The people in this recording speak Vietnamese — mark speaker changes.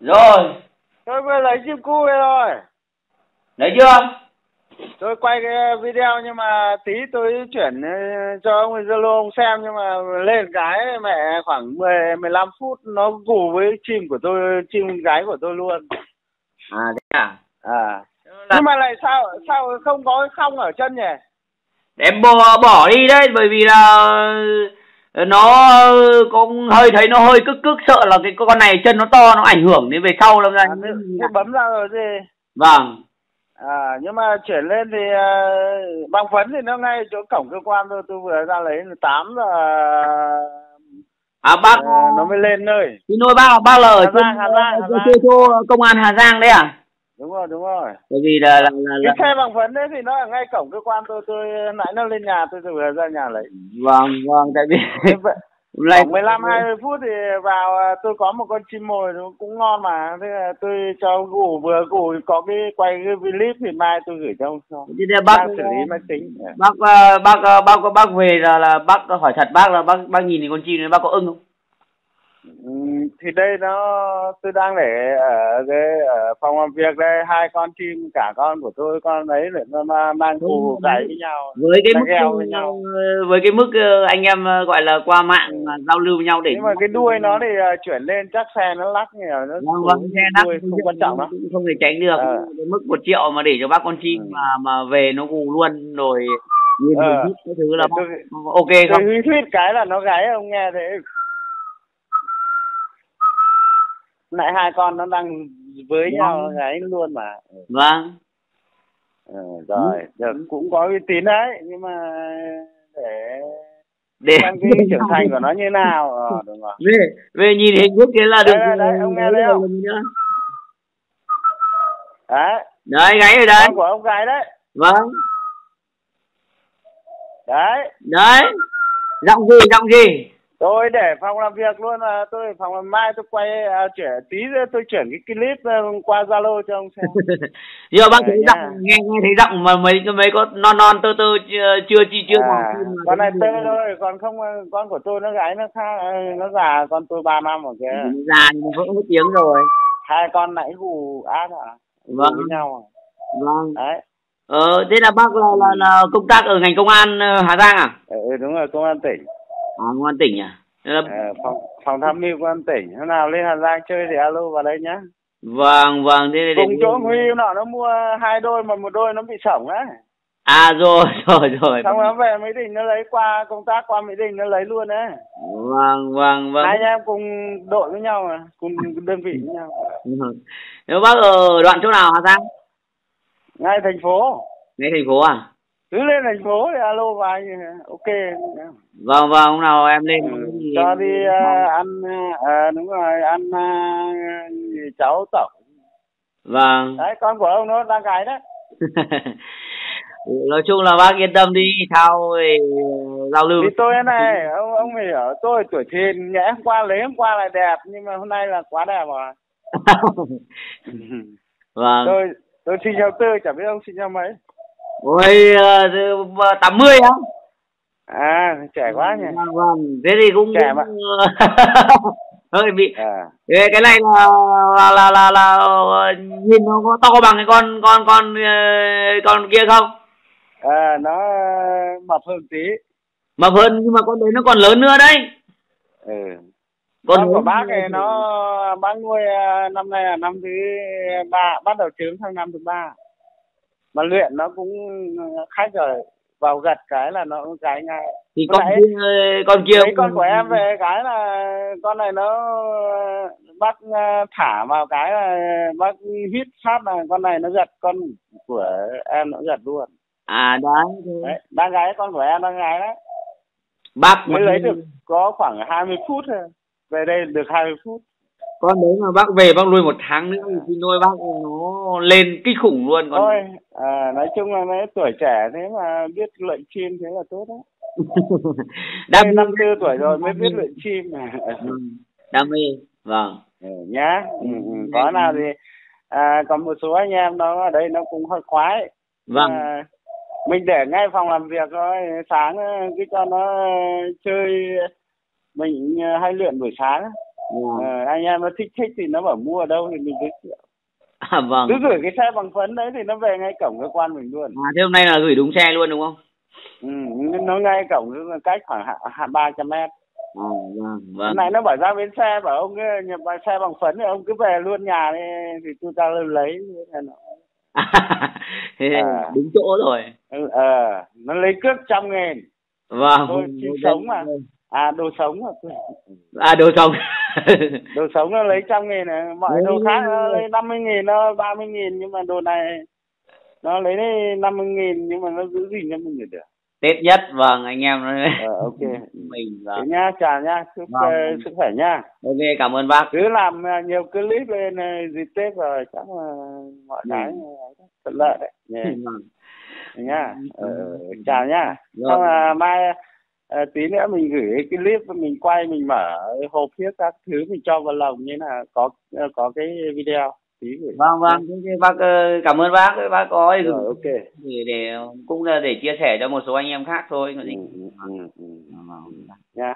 Speaker 1: Rồi,
Speaker 2: tôi vừa lấy chim cu về rồi.
Speaker 1: Lấy chưa?
Speaker 2: tôi quay cái video nhưng mà tí tôi chuyển ờ, cho ông Zalo ông xem nhưng mà lên cái mẹ khoảng 10 15 phút nó gù với chim của tôi chim gái của tôi luôn.
Speaker 1: À thế à?
Speaker 2: à. Nhưng mà lại sao sao không có không ở chân nhỉ?
Speaker 1: Em bỏ, bỏ đi đấy, bởi vì là nó cũng hơi thấy nó hơi cức cức sợ là cái con này chân nó to nó ảnh hưởng đến về sau lắm ra.
Speaker 2: à, thế bấm ra rồi gì
Speaker 1: Vâng.
Speaker 2: à nhưng mà chuyển lên thì uh, bằng phấn thì nó ngay chỗ cổng cơ quan tôi tôi vừa ra lấy là tám giờ
Speaker 1: À bác
Speaker 2: ờ, nó mới lên nơi
Speaker 1: Xin lỗi bác, bác là ở
Speaker 2: Hà Giang, Hà Giang, Hà Giang.
Speaker 1: công an Hà Giang đấy à?
Speaker 2: Đúng rồi đúng rồi.
Speaker 1: Bởi vì là là là, là
Speaker 2: cái xe bằng phấn đấy thì nó ở ngay cổng cơ quan tôi tôi nãy nó lên nhà tôi vừa ra nhà lấy.
Speaker 1: Vâng vâng tại vì
Speaker 2: khoảng 15 20 phút thì vào à, tôi có một con chim mồi nó cũng ngon mà. Thế là tôi cho gù vừa gù có cái quay cái clip thì mai tôi gửi cho ông sau.
Speaker 1: Thì bác
Speaker 2: đang xử lý máy tính.
Speaker 1: bác ờ, bác ờ, bác bác, bác về là là bác hỏi thật bác là bác bác nhìn thấy con chim này bác có ưng không?
Speaker 2: Ừ, thì đây nó tôi đang để ở cái ở phòng làm việc đây hai con chim cả con của tôi con ấy để nó ma- mang gù cày với nhau
Speaker 1: với cái mức
Speaker 2: với nhau
Speaker 1: ờ, với cái mức ờ, anh em ờ, gọi là qua mạng mà giao lưu với nhau để
Speaker 2: nhưng mà cái đuôi nó thì à, chuyển lên chắc xe nó lắc nhiều nó
Speaker 1: vâng vâng xe
Speaker 2: đuôi không quan trọng lắm
Speaker 1: không thể tránh được
Speaker 2: Ờ.
Speaker 1: cái mức một triệu mà để cho bác con chim
Speaker 2: Ừ.
Speaker 1: mà mà về nó gù luôn rồi nhìn
Speaker 2: Ờ.
Speaker 1: thứ là
Speaker 2: Tôi-
Speaker 1: ok
Speaker 2: tôi
Speaker 1: không?
Speaker 2: huy thuyết cái là nó gáy ông nghe thế lại hai con nó đang với nhau
Speaker 1: Vâng.
Speaker 2: nó gáy luôn mà
Speaker 1: Vâng.
Speaker 2: ừ, rồi được cũng có uy tín đấy nhưng mà để
Speaker 1: Để
Speaker 2: xem cái trưởng thành của nó như nào ờ, đúng rồi
Speaker 1: về về nhìn hình thức thế là được
Speaker 2: đây, đây, ông nghe thấy không? đấy
Speaker 1: Đấy gáy rồi đấy.
Speaker 2: con của ông gái đấy
Speaker 1: Vâng.
Speaker 2: đấy
Speaker 1: Đấy. Giọng gì giọng gì?
Speaker 2: Tôi để phòng làm việc luôn là tôi phòng làm mai tôi quay à, chuyển tí nữa tôi chuyển cái clip ờ, qua zalo cho ông xem
Speaker 1: Giờ bác thấy giọng nghe nghe thấy giọng mà mấy mấy con non non tơ tơ chưa chưa chi chưa vào
Speaker 2: à, con này tơ thôi còn không ờ, con của tôi nó gái nó khác ờ, nó già con tôi ba năm rồi kìa
Speaker 1: già nhưng vẫn hết tiếng rồi.
Speaker 2: hai con nãy gù à gù
Speaker 1: Vâng.
Speaker 2: với nhau à.
Speaker 1: Vâng.
Speaker 2: đấy
Speaker 1: Ờ thế là bác là là, là công tác ở ngành công an ờ, Hà Giang à?
Speaker 2: ừ, đúng rồi công an tỉnh
Speaker 1: À công an tỉnh à? Là,
Speaker 2: Ờ, phòng phòng tham mưu công an tỉnh hôm nào lên hà giang chơi thì alo vào đây nhá
Speaker 1: vâng vâng thế
Speaker 2: cùng chỗ huy nọ nó mua hai đôi mà một đôi nó bị sổng đấy
Speaker 1: À rồi rồi rồi.
Speaker 2: xong nó về mỹ đình nó lấy qua công tác qua mỹ đình nó lấy luôn đấy
Speaker 1: Vâng vâng vâng.
Speaker 2: hai anh em cùng đội với nhau mà cùng đơn vị với nhau
Speaker 1: Nếu bác ở đoạn chỗ nào Hà Giang?
Speaker 2: ngay thành phố
Speaker 1: Ngay thành phố à?
Speaker 2: Cứ lên thành phố thì alo vào anh ok
Speaker 1: Vâng vâng, hôm nào em lên
Speaker 2: ừ. cho đi à, ăn à, đúng rồi ăn à, gì cháu tổng
Speaker 1: Vâng.
Speaker 2: đấy con của ông nó đang gái đấy
Speaker 1: Nói chung là bác yên tâm đi, sao thì giao lưu.
Speaker 2: thì tôi thế này ông ông hiểu tôi tuổi thìn nhẽ hôm qua lấy hôm qua là đẹp nhưng mà hôm nay là quá đẹp rồi
Speaker 1: vâng.
Speaker 2: tôi tôi sinh năm tư chẳng biết ông sinh năm mấy
Speaker 1: Ôi, ờ, 80 á?
Speaker 2: à trẻ quá nhỉ.
Speaker 1: Vâng vâng, thế thì cũng...
Speaker 2: Trẻ mà.
Speaker 1: hơi bị
Speaker 2: à.
Speaker 1: Cái này là là là là, là ờ, nhìn nó có to bằng cái con con con ờ, con kia không?
Speaker 2: À nó mập hơn tí.
Speaker 1: Mà hơn nhưng mà con đấy nó còn lớn nữa đấy.
Speaker 2: Ừ.
Speaker 1: Con
Speaker 2: của bác này nó bác nuôi năm nay là năm thứ ba bắt đầu trứng sang năm thứ ba mà luyện nó cũng khách rồi. Vào gật cái là nó gái ngay.
Speaker 1: Thì con
Speaker 2: nãy-
Speaker 1: kia con kia
Speaker 2: Đấy, con của em về cái là con này nó bác à, thả vào cái là bác hít phát là con này nó gật con của em nó gật luôn.
Speaker 1: À đấy,
Speaker 2: đấy đang gái con của em đang gái đấy.
Speaker 1: Bác
Speaker 2: mới lấy được có khoảng 20 phút thôi. Về đây được 20 phút
Speaker 1: con đấy mà bác về bác nuôi một tháng nữa thì nuôi bác nó lên kinh khủng luôn con.
Speaker 2: Thôi à, nói chung là mấy tuổi trẻ thế mà biết luyện chim thế là tốt đấy.
Speaker 1: Đam mê
Speaker 2: năm tư tuổi rồi mới biết luyện chim
Speaker 1: Ừ, đam mê vâng.
Speaker 2: Ừ, nhá. Ừ, ừ. có nào thì à, còn một số anh em nó ở đây nó cũng hơi khoái.
Speaker 1: Vâng.
Speaker 2: À, mình để ngay phòng làm việc thôi sáng ờ, cứ cho nó chơi mình ờ, hay luyện buổi sáng ờ, anh em nó thích thích thì nó bảo mua ở đâu thì mình giới thiệu.
Speaker 1: À, vâng.
Speaker 2: Cứ gửi cái xe bằng phấn đấy thì nó về ngay cổng cơ quan mình luôn.
Speaker 1: À, thế hôm nay là gửi đúng xe luôn đúng không?
Speaker 2: Ừ, nó ngay cổng cách khoảng ba trăm mét.
Speaker 1: À, vâng, vâng.
Speaker 2: này nó bảo ra bến xe bảo ông nhập xe bằng phấn thì ông cứ về luôn nhà đi thì tôi ta lấy
Speaker 1: thế à. đúng chỗ rồi.
Speaker 2: Ừ, ờ nó lấy cước trăm nghìn.
Speaker 1: Vâng.
Speaker 2: Chim sống mà. à đồ sống mà.
Speaker 1: À đồ sống
Speaker 2: đồ sống nó lấy trăm nghìn này mọi đồ khác nó lấy năm mươi nghìn nó ba mươi nghìn nhưng mà đồ này nó lấy năm mươi nghìn nhưng mà nó giữ gì cho mình được
Speaker 1: tết nhất vâng anh em nói
Speaker 2: ờ, ok
Speaker 1: mình
Speaker 2: vâng. nha chào nha chúc vâng. sức khỏe nha
Speaker 1: ok cảm ơn bác
Speaker 2: cứ làm uh, nhiều clip lên uh, dịp tết rồi chắc là mọi ừ. cái thuận lợi đấy yeah. vâng. nha ờ, chào nha vâng. xong là mai à, tí nữa mình gửi cái clip mình quay mình mở hộp thiết các thứ mình cho vào lồng như là có có cái video tí gửi.
Speaker 1: Vâng vâng thế bác cảm ơn bác bác có
Speaker 2: rồi, gửi ok.
Speaker 1: để, để cũng là để chia sẻ cho một số anh em khác thôi
Speaker 2: ừ, ừ, ừ, ừ. nha